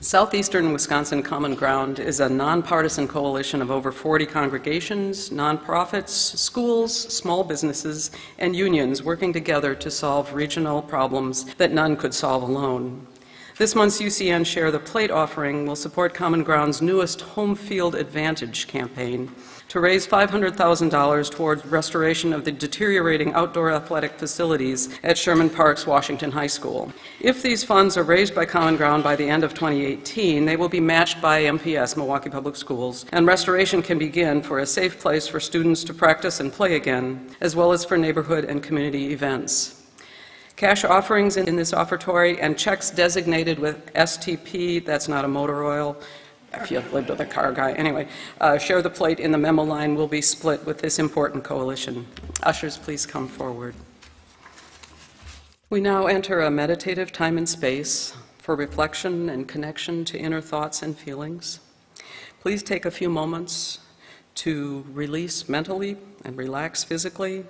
Southeastern Wisconsin Common Ground is a nonpartisan coalition of over 40 congregations, nonprofits, schools, small businesses, and unions working together to solve regional problems that none could solve alone. This month's UCN Share the Plate offering will support Common Ground's newest Home Field Advantage campaign to raise $500,000 toward restoration of the deteriorating outdoor athletic facilities at Sherman Parks Washington High School. If these funds are raised by Common Ground by the end of 2018, they will be matched by MPS, Milwaukee Public Schools, and restoration can begin for a safe place for students to practice and play again, as well as for neighborhood and community events. Cash offerings in this offertory and checks designated with STP, that's not a motor oil, if you lived with a car guy, anyway, uh, share the plate in the memo line will be split with this important coalition. Ushers, please come forward. We now enter a meditative time and space for reflection and connection to inner thoughts and feelings. Please take a few moments to release mentally and relax physically.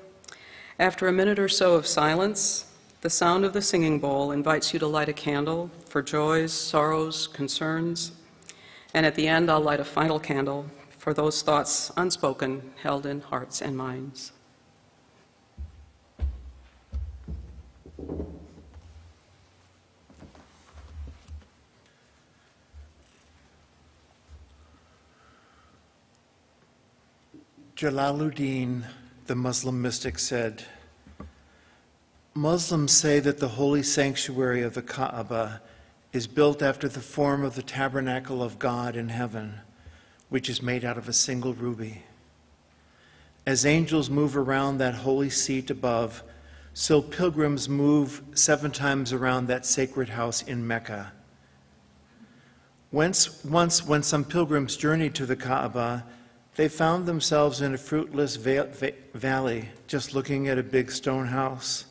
After a minute or so of silence, the sound of the singing bowl invites you to light a candle for joys, sorrows, concerns. And at the end, I'll light a final candle for those thoughts unspoken held in hearts and minds. Jalaluddin, the Muslim mystic, said, Muslims say that the holy sanctuary of the Kaaba is built after the form of the tabernacle of God in heaven, which is made out of a single ruby. As angels move around that holy seat above, so pilgrims move seven times around that sacred house in Mecca. Once, once when some pilgrims journeyed to the Kaaba, they found themselves in a fruitless va- va- valley, just looking at a big stone house.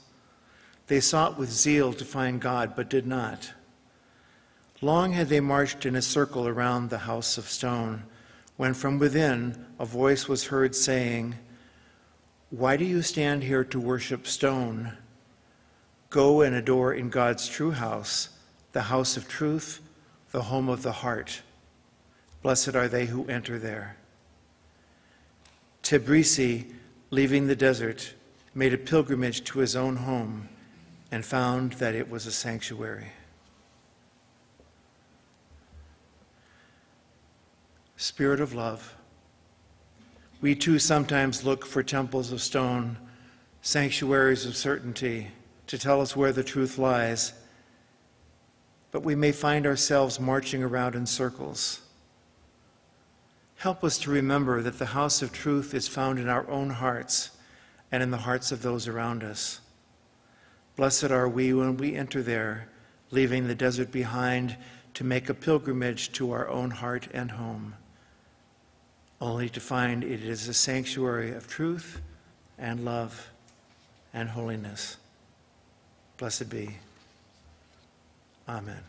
They sought with zeal to find God, but did not. Long had they marched in a circle around the house of stone, when from within a voice was heard saying, Why do you stand here to worship stone? Go and adore in God's true house, the house of truth, the home of the heart. Blessed are they who enter there. Tabrizi, leaving the desert, made a pilgrimage to his own home and found that it was a sanctuary. Spirit of love, we too sometimes look for temples of stone, sanctuaries of certainty to tell us where the truth lies, but we may find ourselves marching around in circles. Help us to remember that the house of truth is found in our own hearts and in the hearts of those around us. Blessed are we when we enter there, leaving the desert behind to make a pilgrimage to our own heart and home, only to find it is a sanctuary of truth and love and holiness. Blessed be. Amen.